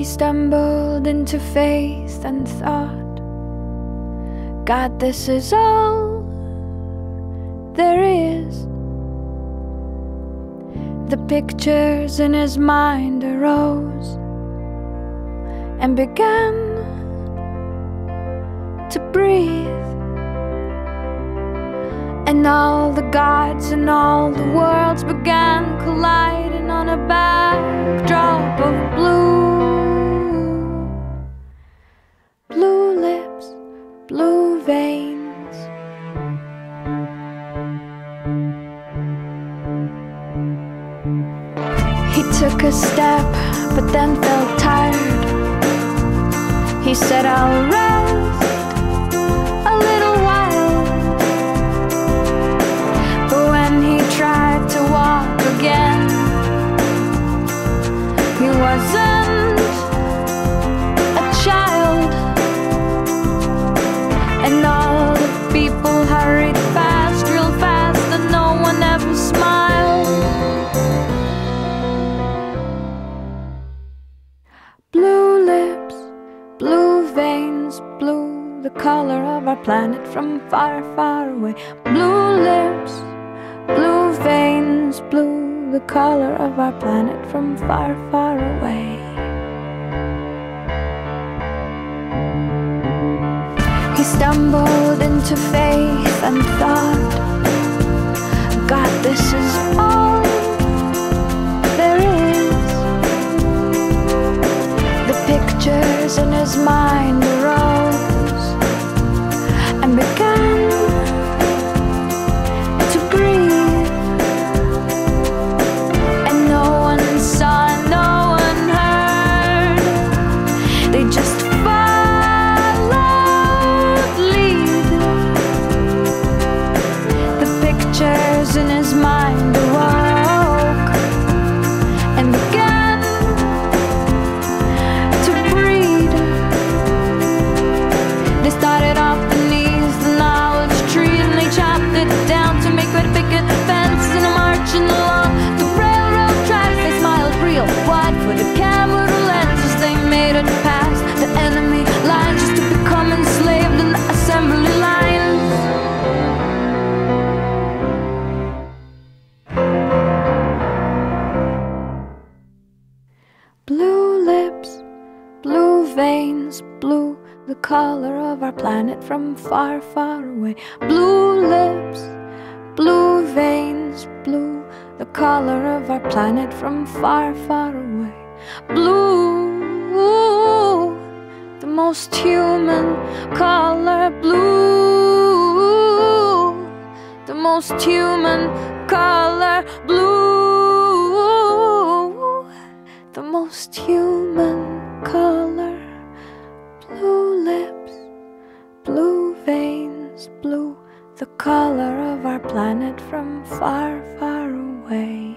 He stumbled into faith and thought, God, this is all there is. The pictures in his mind arose and began to breathe. And all the gods and all the worlds began took a step, but then felt tired. He said, I'll rest a little while. But when he tried to walk again, he wasn't blue veins, blue, the color of our planet from far, far away. Blue lips, blue veins, blue, the color of our planet from far, far away. He stumbled into faith and thought, God, this is all there is. The pictures in his mind veins, blue, the color of our planet from far, far away. Blue lips, blue veins, blue, the color of our planet from far, far away. Blue, the most human color, blue, the most human color, blue the most human color of our planet from far, far away.